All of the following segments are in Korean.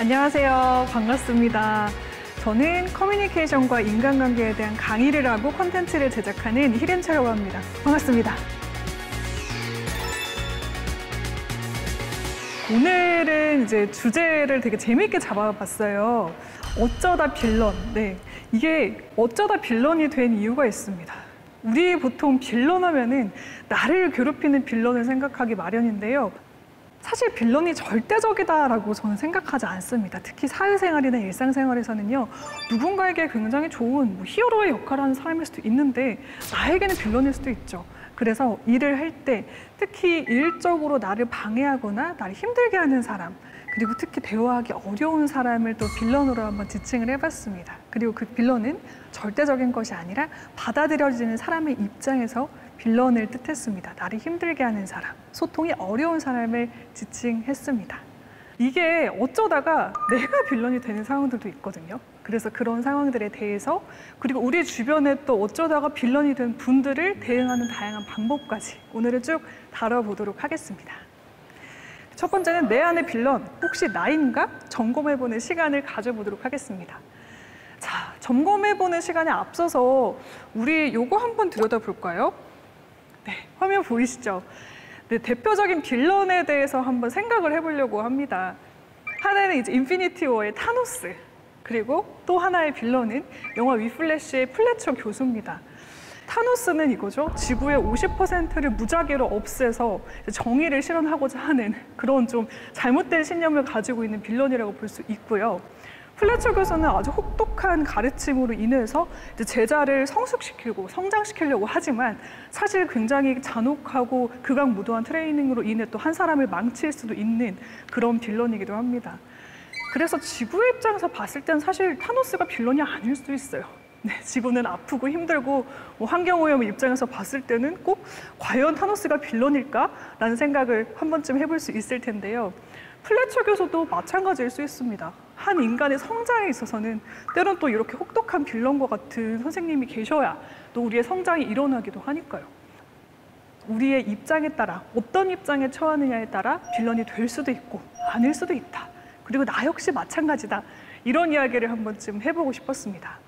안녕하세요. 반갑습니다. 저는 커뮤니케이션과 인간관계에 대한 강의를 하고 콘텐츠를 제작하는 히렌차라고 합니다. 반갑습니다. 오늘은 이제 주제를 되게 재미있게 잡아봤어요. 어쩌다 빌런. 네. 이게 어쩌다 빌런이 된 이유가 있습니다. 우리 보통 빌런 하면은 나를 괴롭히는 빌런을 생각하기 마련인데요. 사실 빌런이 절대적이다라고 저는 생각하지 않습니다. 특히 사회생활이나 일상생활에서는요, 누군가에게 굉장히 좋은 뭐 히어로의 역할을 하는 사람일 수도 있는데, 나에게는 빌런일 수도 있죠. 그래서 일을 할 때 특히 일적으로 나를 방해하거나 나를 힘들게 하는 사람, 그리고 특히 대화하기 어려운 사람을 또 빌런으로 한번 지칭을 해봤습니다. 그리고 그 빌런은 절대적인 것이 아니라 받아들여지는 사람의 입장에서 빌런을 뜻했습니다. 나를 힘들게 하는 사람, 소통이 어려운 사람을 지칭했습니다. 이게 어쩌다가 내가 빌런이 되는 상황들도 있거든요. 그래서 그런 상황들에 대해서 그리고 우리 주변에 또 어쩌다가 빌런이 된 분들을 대응하는 다양한 방법까지 오늘은 쭉 다뤄보도록 하겠습니다. 첫 번째는 내 안의 빌런, 혹시 나인가? 점검해보는 시간을 가져보도록 하겠습니다. 자, 점검해보는 시간에 앞서서 우리 요거 한번 들여다볼까요? 네, 화면 보이시죠? 네, 대표적인 villain에 대해서 한번 생각을 해보려고 합니다. 하나는 이제 인피니티 워의 타노스, 그리고 또 하나의 villain은 영화 위플래시의 플래처 교수입니다. 타노스는 이거죠. 지구의 50%를 무작위로 없애서 정의를 실현하고자 하는 그런 좀 잘못된 신념을 가지고 있는 villain이라고 볼 수 있고요. 플래처 교수는 아주 혹독한 가르침으로 인해서 제자를 성숙시키고 성장시키려고 하지만 사실 굉장히 잔혹하고 극악무도한 트레이닝으로 인해 또 한 사람을 망칠 수도 있는 그런 빌런이기도 합니다. 그래서 지구의 입장에서 봤을 땐 사실 타노스가 빌런이 아닐 수도 있어요. 네, 지구는 아프고 힘들고 뭐 환경오염 입장에서 봤을 때는 꼭 과연 타노스가 빌런일까라는 생각을 한 번쯤 해볼 수 있을 텐데요. 플래처 교수도 마찬가지일 수 있습니다. 한 인간의 성장에 있어서는 때론 또 이렇게 혹독한 빌런과 같은 선생님이 계셔야 또 우리의 성장이 일어나기도 하니까요. 우리의 입장에 따라 어떤 입장에 처하느냐에 따라 빌런이 될 수도 있고 아닐 수도 있다. 그리고 나 역시 마찬가지다. 이런 이야기를 한 번쯤 해보고 싶었습니다.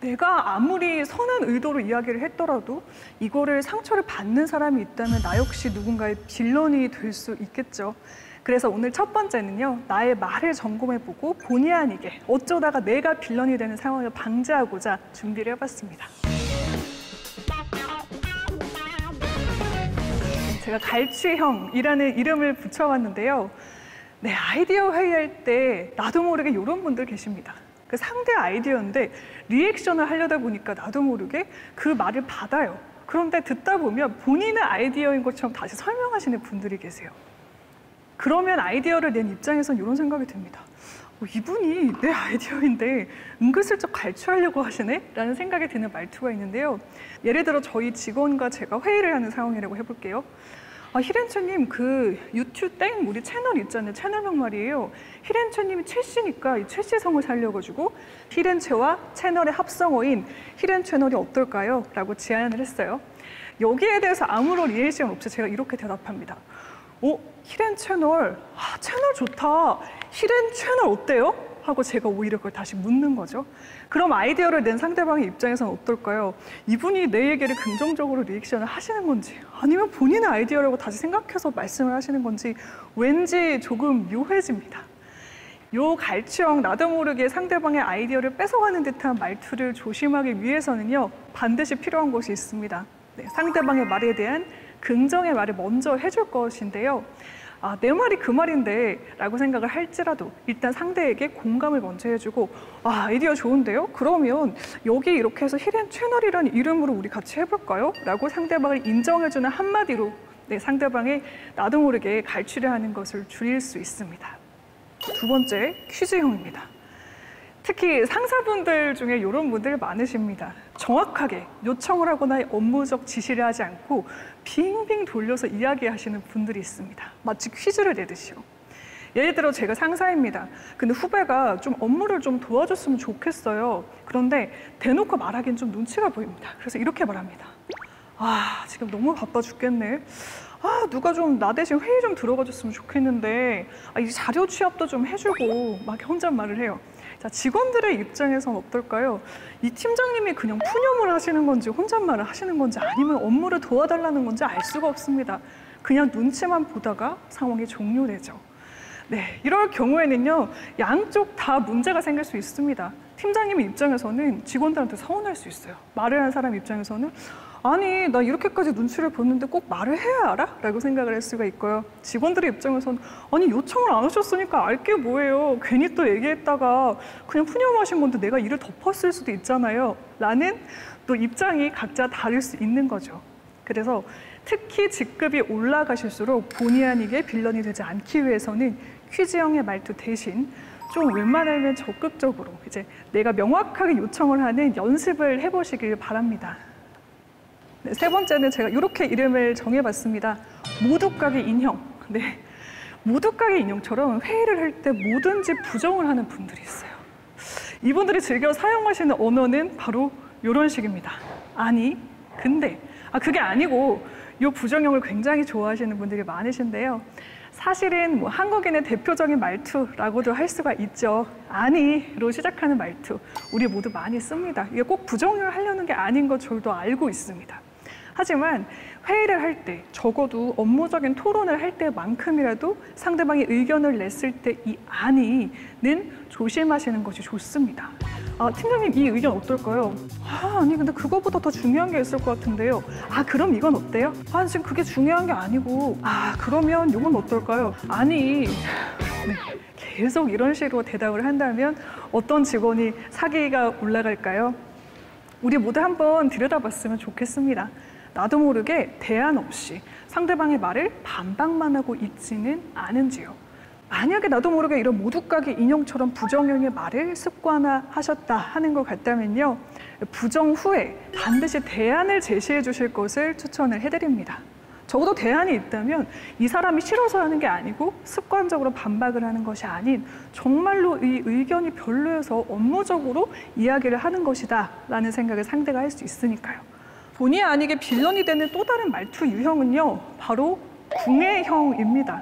내가 아무리 선한 의도로 이야기를 했더라도 이거를 상처를 받는 사람이 있다면 나 역시 누군가의 빌런이 될 수 있겠죠. 그래서 오늘 첫 번째는요, 나의 말을 점검해보고 본의 아니게 어쩌다가 내가 빌런이 되는 상황을 방지하고자 준비를 해봤습니다. 제가 갈취형이라는 이름을 붙여봤는데요. 네, 아이디어 회의할 때 나도 모르게 이런 분들 계십니다. 그 상대 아이디어인데 리액션을 하려다 보니까 나도 모르게 그 말을 받아요. 그런데 듣다 보면 본인의 아이디어인 것처럼 다시 설명하시는 분들이 계세요. 그러면 아이디어를 낸 입장에선 이런 생각이 듭니다. 어, 이분이 내 아이디어인데 은근슬쩍 갈취하려고 하시네? 라는 생각이 드는 말투가 있는데요. 예를 들어 저희 직원과 제가 회의를 하는 상황이라고 해볼게요. 아, 히렌처님 그 유튜브 땡 우리 채널 있잖아요. 채널명 말이에요. 히렌처님이 최씨니까 이 최씨성을 살려가지고 히렌체와 채널의 합성어인 히렌 채널이 어떨까요? 라고 제안을 했어요. 여기에 대해서 아무런 리액션 없이 제가 이렇게 대답합니다. 어? 희렌 채널, 아, 채널 좋다. 희렌 채널 어때요? 하고 제가 오히려 그걸 다시 묻는 거죠. 그럼 아이디어를 낸 상대방의 입장에서는 어떨까요? 이분이 내 얘기를 긍정적으로 reaction을 하시는 건지 아니면 본인의 아이디어라고 다시 생각해서 말씀을 하시는 건지 왠지 조금 묘해집니다. 요 갈취형 나도 모르게 상대방의 아이디어를 뺏어가는 듯한 말투를 조심하기 위해서는요 반드시 필요한 것이 있습니다. 네, 상대방의 말에 대한 긍정의 말을 먼저 해줄 것인데요. 아, 내 말이 그 말인데 라고 생각을 할지라도 일단 상대에게 공감을 먼저 해주고 아, 아이디어 좋은데요? 그러면 여기 이렇게 해서 히렌 채널이라는 이름으로 우리 같이 해볼까요? 라고 상대방을 인정해주는 한마디로 네, 상대방의 나도 모르게 갈취를 하는 것을 줄일 수 있습니다. 두 번째, 퀴즈형입니다. 특히 상사분들 중에 이런 분들 많으십니다. 정확하게 요청을 하거나 업무적 지시를 하지 않고 빙빙 돌려서 이야기하시는 분들이 있습니다. 마치 퀴즈를 내듯이요. 예를 들어 제가 상사입니다. 근데 후배가 좀 업무를 좀 도와줬으면 좋겠어요. 그런데 대놓고 말하기엔 좀 눈치가 보입니다. 그래서 이렇게 말합니다. 아, 지금 너무 바빠 죽겠네. 아 누가 좀 나 대신 회의 좀 들어가 줬으면 좋겠는데 아, 이 자료 취합도 좀 해주고 막 혼잣말을 해요. 자 직원들의 입장에선 어떨까요? 이 팀장님이 그냥 푸념을 하시는 건지 혼잣말을 하시는 건지 아니면 업무를 도와달라는 건지 알 수가 없습니다. 그냥 눈치만 보다가 상황이 종료되죠. 네, 이럴 경우에는요, 양쪽 다 문제가 생길 수 있습니다. 팀장님 입장에서는 직원들한테 서운할 수 있어요. 말을 하는 사람 입장에서는 아니, 나 이렇게까지 눈치를 보는데 꼭 말을 해야 알아? 라고 생각을 할 수가 있고요. 직원들의 입장에서는 아니, 요청을 안 하셨으니까 알게 뭐예요. 괜히 또 얘기했다가 그냥 푸념하신 건데 내가 일을 덮었을 수도 있잖아요. 라는 또 입장이 각자 다를 수 있는 거죠. 그래서 특히 직급이 올라가실수록 본의 아니게 빌런이 되지 않기 위해서는 퀴즈형의 말투 대신 좀 웬만하면 적극적으로 이제 내가 명확하게 요청을 하는 연습을 해보시길 바랍니다. 네, 세 번째는 제가 이렇게 이름을 정해봤습니다. 모두가게 인형. 네. 모두가게 인형처럼 회의를 할 때 뭐든지 부정을 하는 분들이 있어요. 이분들이 즐겨 사용하시는 언어는 바로 이런 식입니다. 아니, 근데. 아, 그게 아니고, 이 부정형을 굉장히 좋아하시는 분들이 많으신데요. 사실은 뭐 한국인의 대표적인 말투라고도 할 수가 있죠. 아니로 시작하는 말투. 우리 모두 많이 씁니다. 이게 꼭 부정을 하려는 게 아닌 것 저도 알고 있습니다. 하지만 회의를 할 때, 적어도 업무적인 토론을 할 때만큼이라도 상대방이 의견을 냈을 때이 아니는 조심하시는 것이 좋습니다. 아, 팀장님 이 의견 어떨까요? 아, 아니 근데 그거보다 더 중요한 게 있을 것 같은데요. 아, 그럼 이건 어때요? 아, 지금 그게 중요한 게 아니고, 아, 그러면 이건 어떨까요? 아니, 네, 계속 이런 식으로 대답을 한다면 어떤 직원이 사기가 올라갈까요? 우리 모두 한번 들여다봤으면 좋겠습니다. 나도 모르게 대안 없이 상대방의 말을 반박만 하고 있지는 않은지요. 만약에 나도 모르게 이런 모두가게 인형처럼 부정형의 말을 습관화하셨다 하는 것 같다면요. 부정 후에 반드시 대안을 제시해 주실 것을 추천을 해드립니다. 적어도 대안이 있다면 이 사람이 싫어서 하는 게 아니고 습관적으로 반박을 하는 것이 아닌 정말로 이 의견이 별로여서 업무적으로 이야기를 하는 것이다 라는 생각을 상대가 할 수 있으니까요. 본의 아니게 빌런이 되는 또 다른 말투 유형은요, 바로 궁예형입니다.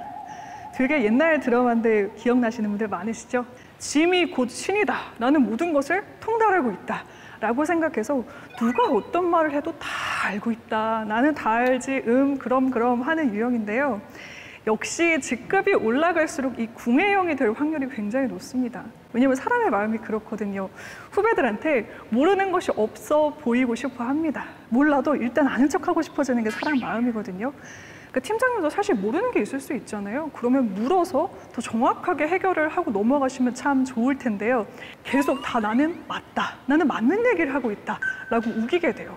되게 옛날 드라마인데 기억나시는 분들 많으시죠? 짐이 곧 신이다. 나는 모든 것을 통달하고 있다. 라고 생각해서 누가 어떤 말을 해도 다 알고 있다. 나는 다 알지. 음, 그럼, 그럼 하는 유형인데요. 역시 직급이 올라갈수록 이 궁예형이 될 확률이 굉장히 높습니다. 왜냐하면 사람의 마음이 그렇거든요. 후배들한테 모르는 것이 없어 보이고 싶어 합니다. 몰라도 일단 아는 척하고 싶어지는 게 사람 마음이거든요. 그러니까 팀장님도 사실 모르는 게 있을 수 있잖아요. 그러면 물어서 더 정확하게 해결을 하고 넘어가시면 참 좋을 텐데요. 계속 다 나는 맞다. 나는 맞는 얘기를 하고 있다. 라고 우기게 돼요.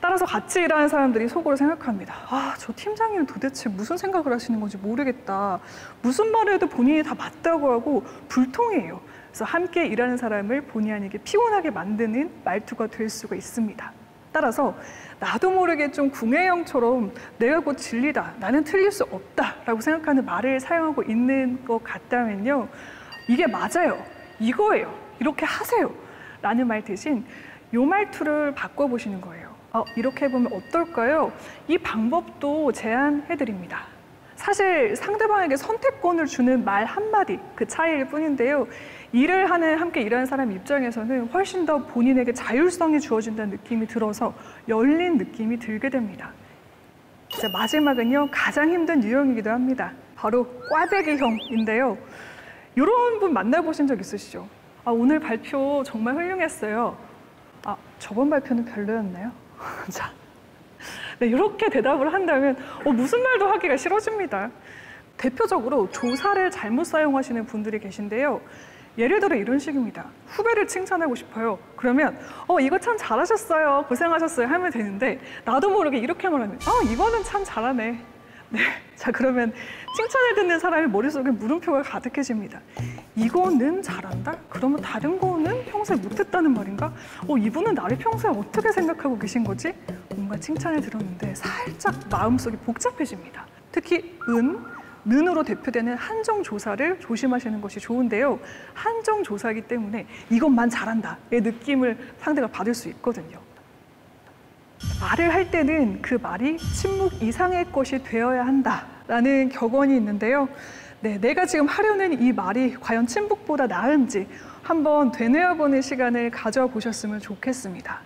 따라서 같이 일하는 사람들이 속으로 생각합니다. 아, 저 팀장님은 도대체 무슨 생각을 하시는 건지 모르겠다. 무슨 말을 해도 본인이 다 맞다고 하고 불통이에요. 그래서 함께 일하는 사람을 본의 아니게 피곤하게 만드는 말투가 될 수가 있습니다. 따라서 나도 모르게 좀 궁예형처럼 내가 곧 진리다, 나는 틀릴 수 없다라고 생각하는 말을 사용하고 있는 것 같다면요. 이게 맞아요. 이거예요. 이렇게 하세요. 라는 말 대신 이 말투를 바꿔보시는 거예요. 어, 이렇게 해보면 어떨까요? 이 방법도 제안해드립니다. 사실 상대방에게 선택권을 주는 말 한마디 그 차이일 뿐인데요. 일을 하는 함께 일하는 사람 입장에서는 훨씬 더 본인에게 자율성이 주어진다는 느낌이 들어서 열린 느낌이 들게 됩니다. 이제 마지막은요 가장 힘든 유형이기도 합니다. 바로 꽈배기형인데요. 이런 분 만나보신 적 있으시죠? 아, 오늘 발표 정말 훌륭했어요. 아, 저번 발표는 별로였나요? 자, 네, 이렇게 대답을 한다면 어, 무슨 말도 하기가 싫어집니다. 대표적으로 조사를 잘못 사용하시는 분들이 계신데요. 예를 들어 이런 식입니다. 후배를 칭찬하고 싶어요. 그러면 어 이거 참 잘하셨어요. 고생하셨어요. 하면 되는데 나도 모르게 이렇게 말하면 아 이거는 참 잘하네. 네. 자 그러면 칭찬을 듣는 사람의 머릿속에 물음표가 가득해집니다. 이거는 잘한다? 그러면 다른 거는 평소에 못했다는 말인가? 어 이분은 나를 평소에 어떻게 생각하고 계신 거지? 뭔가 칭찬을 들었는데 살짝 마음속이 복잡해집니다. 특히 은, 는으로 대표되는 한정 조사를 조심하시는 것이 좋은데요. 한정 조사이기 때문에 이것만 잘한다의 느낌을 상대가 받을 수 있거든요. 말을 할 때는 그 말이 침묵 이상의 것이 되어야 한다라는 격언이 있는데요. 네, 내가 지금 하려는 이 말이 과연 침묵보다 나은지 한번 되뇌어보는 시간을 가져보셨으면 좋겠습니다.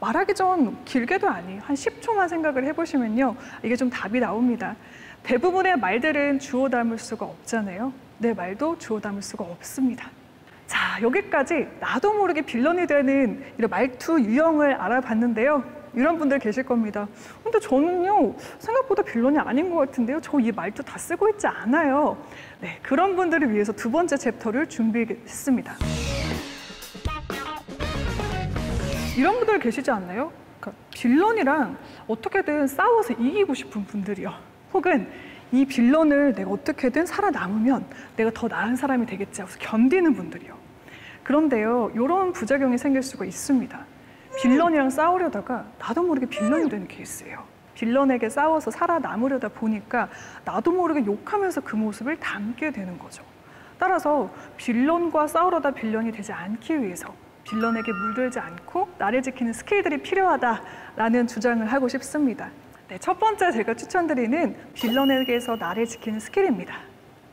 말하기 전 길게도 아니 한 10초만 생각을 해보시면요. 이게 좀 답이 나옵니다. 대부분의 말들은 주어 담을 수가 없잖아요. 내 말도 주어 담을 수가 없습니다. 자, 여기까지 나도 모르게 빌런이 되는 이런 말투 유형을 알아봤는데요. 이런 분들 계실 겁니다. 근데 저는요, 생각보다 빌런이 아닌 것 같은데요. 저 이 말투 다 쓰고 있지 않아요. 네, 그런 분들을 위해서 두 번째 챕터를 준비했습니다. 이런 분들 계시지 않나요? 그러니까 빌런이랑 어떻게든 싸워서 이기고 싶은 분들이요. 혹은 이 빌런을 내가 어떻게든 살아남으면 내가 더 나은 사람이 되겠지 하고서 견디는 분들이요. 그런데요, 이런 부작용이 생길 수가 있습니다. villain이랑 싸우려다가 나도 모르게 villain이 되는 케이스예요. villain에게 싸워서 살아남으려다 보니까 나도 모르게 욕하면서 그 모습을 닮게 되는 거죠. 따라서 villain과 싸우려다 villain이 되지 않기 위해서 villain에게 물들지 않고 나를 지키는 skill들이 필요하다라는 주장을 하고 싶습니다. 네, 첫 번째 제가 추천드리는 villain에게서 나를 지키는 skill입니다.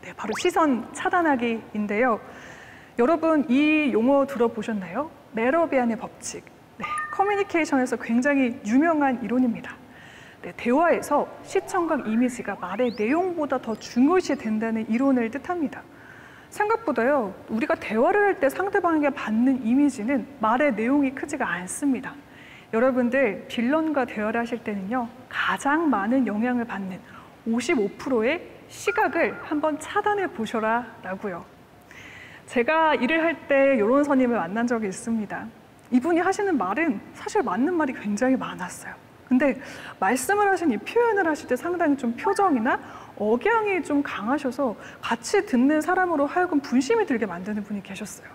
네, 바로 시선 차단하기인데요. 여러분 이 용어 들어보셨나요? 메러비안의 법칙. 네, 커뮤니케이션에서 굉장히 유명한 이론입니다. 네, 대화에서 시청각 이미지가 말의 내용보다 더 중요시 된다는 이론을 뜻합니다. 생각보다요, 우리가 대화를 할 때 상대방에게 받는 이미지는 말의 내용이 크지가 않습니다. 여러분들 빌런과 대화를 하실 때는요, 가장 많은 영향을 받는 55%의 시각을 한번 차단해 보셔라 라고요. 제가 일을 할때 이런 선임을 만난 적이 있습니다. 이분이 하시는 말은 사실 맞는 말이 굉장히 많았어요. 근데 말씀을 하신 이 표현을 하실 때 상당히 좀 표정이나 억양이 좀 강하셔서 같이 듣는 사람으로 하여금 분심이 들게 만드는 분이 계셨어요.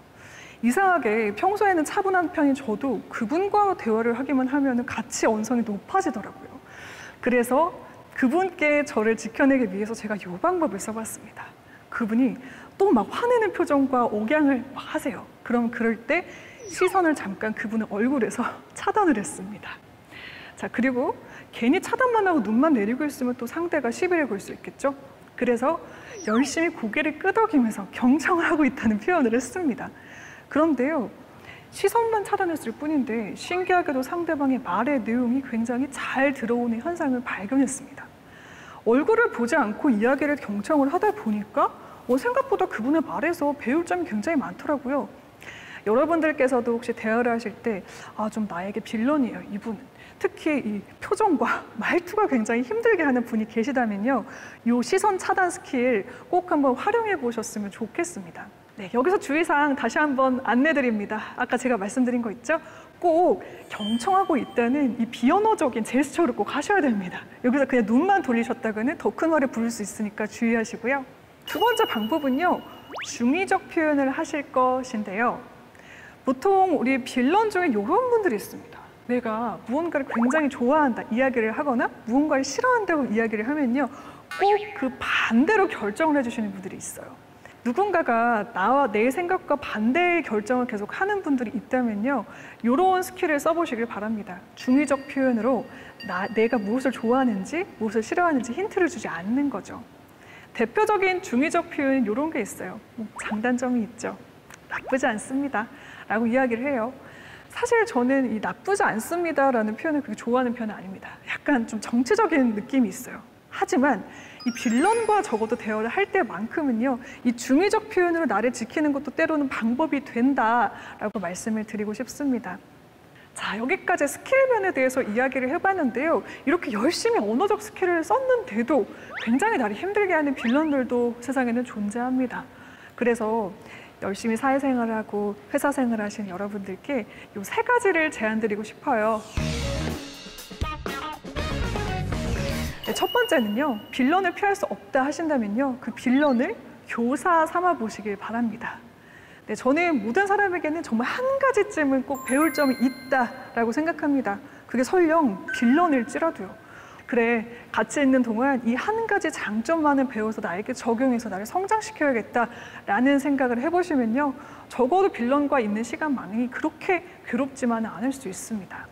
이상하게 평소에는 차분한 편인 저도 그분과 대화를 하기만 하면 같이 언성이 높아지더라고요. 그래서 그분께 저를 지켜내기 위해서 제가 이 방법을 써봤습니다. 그분이 또 막 화내는 표정과 억양을 막 하세요. 그럼 그럴 때 시선을 잠깐 그분의 얼굴에서 차단을 했습니다. 자, 그리고 괜히 차단만 하고 눈만 내리고 있으면 또 상대가 시비를 걸 수 있겠죠? 그래서 열심히 고개를 끄덕이면서 경청을 하고 있다는 표현을 했습니다. 그런데요, 시선만 차단했을 뿐인데 신기하게도 상대방의 말의 내용이 굉장히 잘 들어오는 현상을 발견했습니다. 얼굴을 보지 않고 이야기를 경청을 하다 보니까 어, 생각보다 그분의 말에서 배울 점이 굉장히 많더라고요. 여러분들께서도 혹시 대화를 하실 때, 아, 좀 나에게 빌런이에요, 이분은. 특히 이 표정과 말투가 굉장히 힘들게 하는 분이 계시다면요. 이 시선 차단 스킬 꼭 한번 활용해 보셨으면 좋겠습니다. 네, 여기서 주의사항 다시 한번 안내드립니다. 아까 제가 말씀드린 거 있죠? 꼭 경청하고 있다는 이 비언어적인 제스처를 꼭 하셔야 됩니다. 여기서 그냥 눈만 돌리셨다가는 더 큰 화를 부를 수 있으니까 주의하시고요. 두 번째 방법은요, 중의적 표현을 하실 것인데요. 보통 우리 빌런 중에 이런 분들이 있습니다. 내가 무언가를 굉장히 좋아한다 이야기를 하거나 무언가를 싫어한다고 이야기를 하면요 꼭 그 반대로 결정을 해주시는 분들이 있어요 누군가가 나와 내 생각과 반대의 결정을 계속 하는 분들이 있다면요 이런 skill을 써보시길 바랍니다. 중의적 표현으로 나, 내가 무엇을 좋아하는지 무엇을 싫어하는지 힌트를 주지 않는 거죠. 대표적인 중의적 표현은 이런 게 있어요. 뭐 장단점이 있죠. 나쁘지 않습니다. 라고 이야기를 해요. 사실 저는 이 나쁘지 않습니다라는 표현을 그렇게 좋아하는 편은 아닙니다. 약간 좀 정치적인 느낌이 있어요. 하지만 이 villain과 적어도 대화를 할 때만큼은요, 이 중의적 표현으로 나를 지키는 것도 때로는 방법이 된다라고 말씀을 드리고 싶습니다. 자, 여기까지 skill면에 대해서 이야기를 해봤는데요. 이렇게 열심히 언어적 skill을 썼는데도 굉장히 나를 힘들게 하는 빌런들도 세상에는 존재합니다. 그래서 열심히 사회생활을 하고 회사 생활을 하시는 여러분들께 이 세 가지를 제안 드리고 싶어요. 첫 번째는요, 빌런을 피할 수 없다 하신다면요, 그 빌런을 교사 삼아 보시길 바랍니다. 네, 저는 모든 사람에게는 정말 한 가지쯤은 꼭 배울 점이 있다라고 생각합니다. 그게 설령 빌런일지라도요. 그래 같이 있는 동안 이 한 가지 장점만을 배워서 나에게 적용해서 나를 성장시켜야겠다라는 생각을 해보시면요 적어도 빌런과 있는 시간만이 그렇게 괴롭지만은 않을 수 있습니다.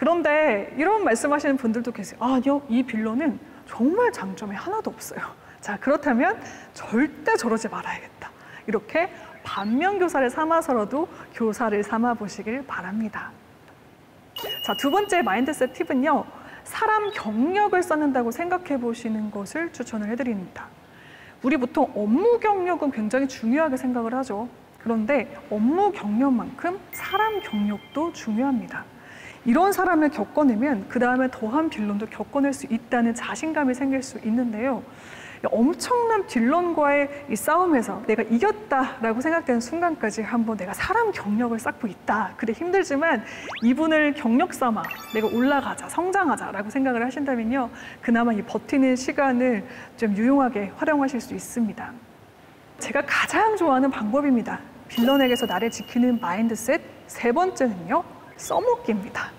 그런데 이런 말씀하시는 분들도 계세요. 아, 아니요, 이 빌런은 정말 장점이 하나도 없어요. 자, 그렇다면 절대 저러지 말아야겠다. 이렇게 반면 교사를 삼아서라도 교사를 삼아 보시길 바랍니다. 자, 두 번째 마인드셋 팁은요. 사람 경력을 쌓는다고 생각해 보시는 것을 추천을 해드립니다. 우리 보통 업무 경력은 굉장히 중요하게 생각을 하죠. 그런데 업무 경력만큼 사람 경력도 중요합니다. 이런 사람을 겪어내면 그 다음에 더한 빌런도 겪어낼 수 있다는 자신감이 생길 수 있는데요. 엄청난 빌런과의 이 싸움에서 내가 이겼다라고 생각되는 순간까지 한번 내가 사람 경력을 쌓고 있다. 그래 힘들지만 이분을 경력 삼아 내가 올라가자, 성장하자라고 생각을 하신다면요. 그나마 이 버티는 시간을 좀 유용하게 활용하실 수 있습니다. 제가 가장 좋아하는 방법입니다. 빌런에게서 나를 지키는 마인드셋 세 번째는요. 써먹기입니다.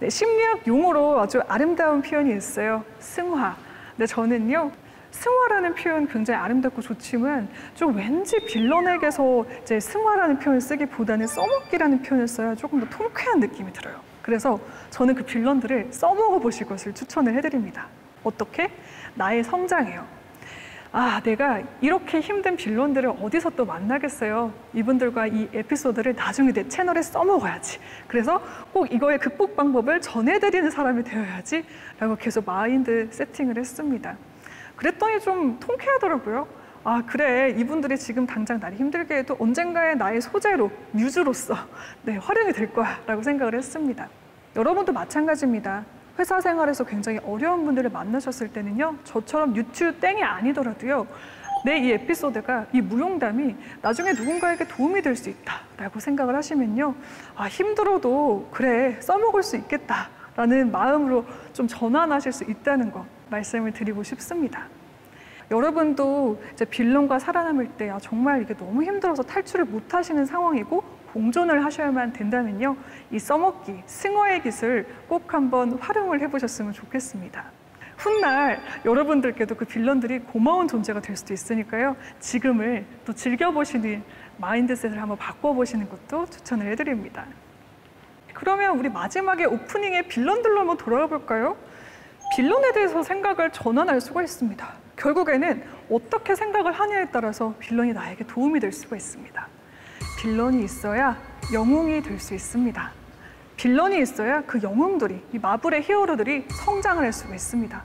네, 심리학 용어로 아주 아름다운 표현이 있어요. 승화. 근데 저는요, 승화라는 표현 굉장히 아름답고 좋지만 좀 왠지 빌런에게서 이제 승화라는 표현을 쓰기보다는 써먹기라는 표현을 써야 조금 더 통쾌한 느낌이 들어요. 그래서 저는 그 빌런들을 써먹어 보실 것을 추천을 해드립니다. 어떻게? 나의 성장이에요. 아, 내가 이렇게 힘든 빌런들을 어디서 또 만나겠어요. 이분들과 이 에피소드를 나중에 내 채널에 써먹어야지. 그래서 꼭 이거의 극복 방법을 전해드리는 사람이 되어야지. 라고 계속 마인드 세팅을 했습니다. 그랬더니 좀 통쾌하더라고요. 아, 그래. 이분들이 지금 당장 나를 힘들게 해도 언젠가의 나의 소재로, 뮤즈로서 네, 활용이 될 거야. 라고 생각을 했습니다. 여러분도 마찬가지입니다. 회사 생활에서 굉장히 어려운 분들을 만나셨을 때는요, 저처럼 유튜브 땡이 아니더라도요, 내 이 에피소드가, 이 무용담이 나중에 누군가에게 도움이 될 수 있다라고 생각을 하시면요, 아, 힘들어도 그래, 써먹을 수 있겠다. 라는 마음으로 좀 전환하실 수 있다는 거 말씀을 드리고 싶습니다. 여러분도 이제 빌런과 살아남을 때 아, 정말 이게 너무 힘들어서 탈출을 못 하시는 상황이고 공존을 하셔야만 된다면요. 이 써먹기, 승화의 기술 꼭 한번 활용을 해보셨으면 좋겠습니다. 훗날 여러분들께도 그 villain들이 고마운 존재가 될 수도 있으니까요. 지금을 또 즐겨보시는 mindset을 한번 바꿔보시는 것도 추천을 해드립니다. 그러면 우리 마지막에 오프닝의 villain들로 한번 돌아가 볼까요? villain에 대해서 생각을 전환할 수가 있습니다. 결국에는 어떻게 생각을 하냐에 따라서 villain이 나에게 도움이 될 수가 있습니다. villain이 있어야 영웅이 될 수 있습니다. villain이 있어야 그 영웅들이, 이 마블의 히어로들이 성장을 할 수가 있습니다.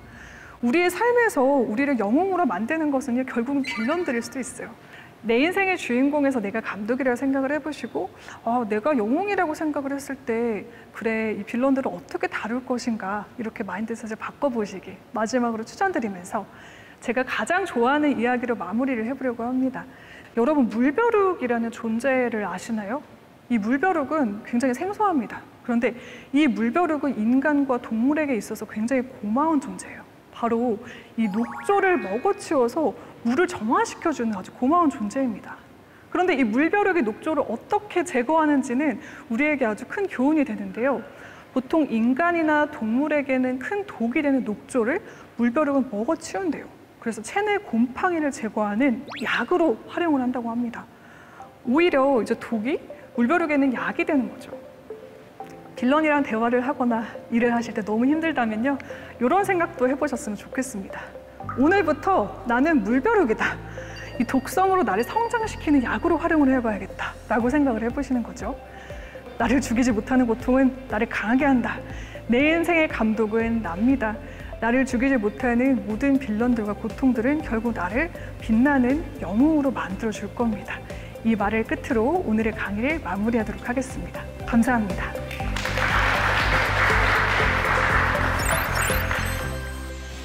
우리의 삶에서 우리를 영웅으로 만드는 것은 결국은 villain들일 수도 있어요. 내 인생의 주인공에서 내가 감독이라고 생각을 해보시고 아, 내가 영웅이라고 생각을 했을 때 그래 이 villain들을 어떻게 다룰 것인가 이렇게 mindset을 바꿔보시기 마지막으로 추천드리면서 제가 가장 좋아하는 이야기로 마무리를 해보려고 합니다. 여러분 물벼룩이라는 존재를 아시나요? 이 물벼룩은 굉장히 생소합니다. 그런데 이 물벼룩은 인간과 동물에게 있어서 굉장히 고마운 존재예요. 바로 이 녹조를 먹어치워서 물을 정화시켜주는 아주 고마운 존재입니다. 그런데 이 물벼룩의 녹조를 어떻게 제거하는지는 우리에게 아주 큰 교훈이 되는데요. 보통 인간이나 동물에게는 큰 독이 되는 녹조를 물벼룩은 먹어치운대요. 그래서 체내 곰팡이를 제거하는 약으로 활용을 한다고 합니다. 오히려 이제 독이 물벼룩에는 약이 되는 거죠. 빌런이랑 대화를 하거나 일을 하실 때 너무 힘들다면요. 이런 생각도 해보셨으면 좋겠습니다. 오늘부터 나는 물벼룩이다. 이 독성으로 나를 성장시키는 약으로 활용을 해봐야겠다. 라고 생각을 해보시는 거죠. 나를 죽이지 못하는 고통은 나를 강하게 한다. 내 인생의 감독은 납니다. 나를 죽이지 못하는 모든 빌런들과 고통들은 결국 나를 빛나는 영웅으로 만들어 줄 겁니다. 이 말을 끝으로 오늘의 강의를 마무리하도록 하겠습니다. 감사합니다.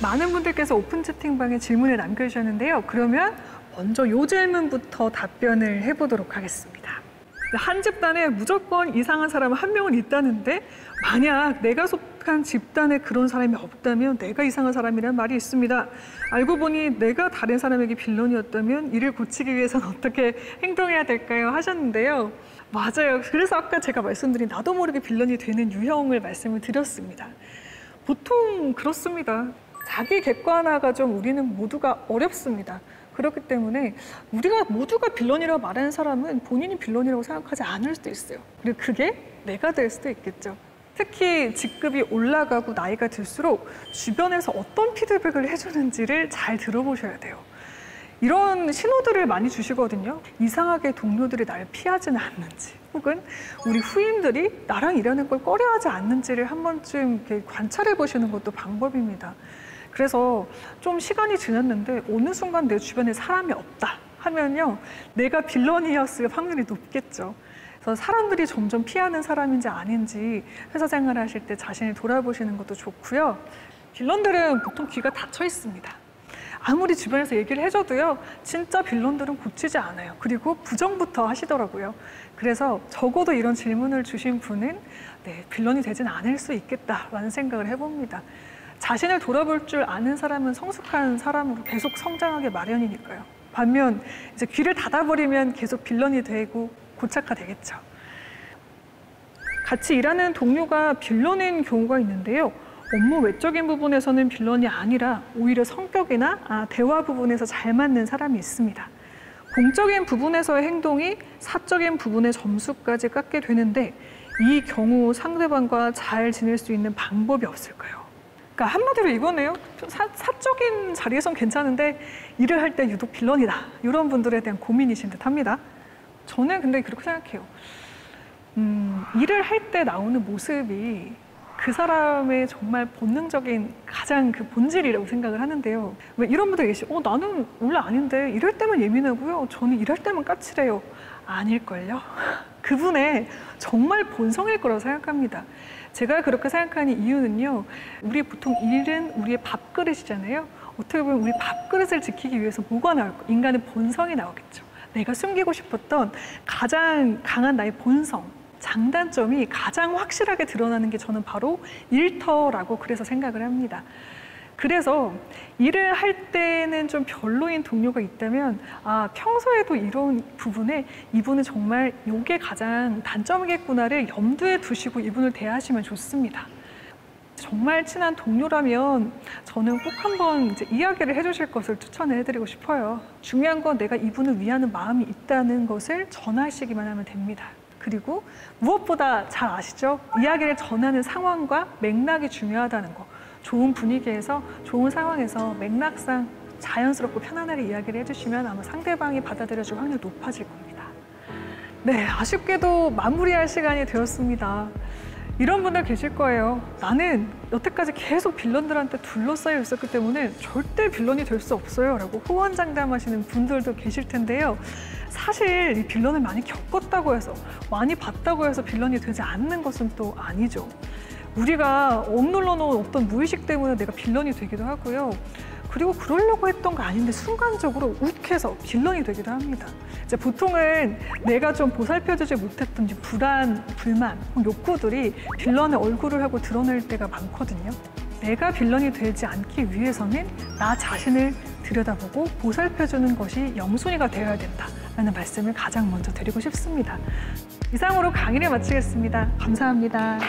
많은 분들께서 오픈 채팅방에 질문을 남겨주셨는데요. 그러면 먼저 요 질문부터 답변을 해보도록 하겠습니다. 한 집단에 무조건 이상한 사람 한 명은 있다는데 만약 내가 속 한 집단에 그런 사람이 없다면 내가 이상한 사람이란 말이 있습니다. 알고 보니 내가 다른 사람에게 빌런이었다면 이를 고치기 위해서는 어떻게 행동해야 될까요? 하셨는데요. 맞아요. 그래서 아까 제가 말씀드린 나도 모르게 빌런이 되는 유형을 말씀을 드렸습니다. 보통 그렇습니다. 자기 객관화가 좀 우리는 모두가 어렵습니다. 그렇기 때문에 우리가 모두가 빌런이라고 말하는 사람은 본인이 빌런이라고 생각하지 않을 수도 있어요. 그리고 그게 내가 될 수도 있겠죠. 특히 직급이 올라가고 나이가 들수록 주변에서 어떤 피드백을 해주는지를 잘 들어보셔야 돼요. 이런 신호들을 많이 주시거든요. 이상하게 동료들이 날 피하지는 않는지, 혹은 우리 후임들이 나랑 일하는 걸 꺼려하지 않는지를 한 번쯤 관찰해 보시는 것도 방법입니다. 그래서 좀 시간이 지났는데 어느 순간 내 주변에 사람이 없다 하면요. 내가 빌런이었을 확률이 높겠죠. 그래서 사람들이 점점 피하는 사람인지 아닌지 회사 생활을 하실 때 자신을 돌아보시는 것도 좋고요. 빌런들은 보통 귀가 닫혀 있습니다. 아무리 주변에서 얘기를 해줘도요, 진짜 빌런들은 고치지 않아요. 그리고 부정부터 하시더라고요. 그래서 적어도 이런 질문을 주신 분은 네, 빌런이 되진 않을 수 있겠다라는 생각을 해봅니다. 자신을 돌아볼 줄 아는 사람은 성숙한 사람으로 계속 성장하게 마련이니까요. 반면 이제 귀를 닫아버리면 계속 빌런이 되고 고착화 되겠죠. 같이 일하는 동료가 빌런인 경우가 있는데요. 업무 외적인 부분에서는 빌런이 아니라 오히려 성격이나 아, 대화 부분에서 잘 맞는 사람이 있습니다. 공적인 부분에서의 행동이 사적인 부분의 점수까지 깎게 되는데 이 경우 상대방과 잘 지낼 수 있는 방법이 없을까요? 그러니까 한마디로 이거네요. 사, 사적인 자리에선 괜찮은데 일을 할 때 유독 빌런이다. 이런 분들에 대한 고민이신 듯 합니다. 저는 근데 그렇게 생각해요. 음, 일을 할 때 나오는 모습이 그 사람의 정말 본능적인 가장 그 본질이라고 생각을 하는데요. 왜 이런 분들 계시, 어, 나는 원래 아닌데 이럴 때만 예민하고요. 저는 일할 때만 까칠해요. 아닐걸요? 그분의 정말 본성일 거라고 생각합니다. 제가 그렇게 생각하는 이유는요. 우리 보통 일은 우리의 밥그릇이잖아요. 어떻게 보면 우리 밥그릇을 지키기 위해서 뭐가 나올까? 인간의 본성이 나오겠죠. 내가 숨기고 싶었던 가장 강한 나의 본성, 장단점이 가장 확실하게 드러나는 게 저는 바로 일터라고 그래서 생각을 합니다. 그래서 일을 할 때는 좀 별로인 동료가 있다면 아 평소에도 이런 부분에 이분은 정말 이게 가장 단점이겠구나를 염두에 두시고 이분을 대하시면 좋습니다. 정말 친한 동료라면 저는 꼭 한번 이제 이야기를 해주실 것을 추천을 해드리고 싶어요. 중요한 건 내가 이분을 위하는 마음이 있다는 것을 전하시기만 하면 됩니다. 그리고 무엇보다 잘 아시죠? 이야기를 전하는 상황과 맥락이 중요하다는 거. 좋은 분위기에서 좋은 상황에서 맥락상 자연스럽고 편안하게 이야기를 해주시면 아마 상대방이 받아들여줄 확률이 높아질 겁니다. 네, 아쉽게도 마무리할 시간이 되었습니다. 이런 분들 계실 거예요. 나는 여태까지 계속 빌런들한테 둘러싸여 있었기 때문에 절대 빌런이 될 수 없어요. 라고 호언장담하시는 분들도 계실 텐데요. 사실 이 빌런을 많이 겪었다고 해서, 많이 봤다고 해서 빌런이 되지 않는 것은 또 아니죠. 우리가 억눌러 놓은 어떤 무의식 때문에 내가 빌런이 되기도 하고요. 그리고 그러려고 했던 거 아닌데 순간적으로 욱해서 빌런이 되기도 합니다. 이제 보통은 내가 좀 보살펴주지 못했던 불안, 불만, 욕구들이 빌런의 얼굴을 하고 드러낼 때가 많거든요. 내가 빌런이 되지 않기 위해서는 나 자신을 들여다보고 보살펴주는 것이 영순이가 되어야 된다라는 말씀을 가장 먼저 드리고 싶습니다. 이상으로 강의를 마치겠습니다. 감사합니다.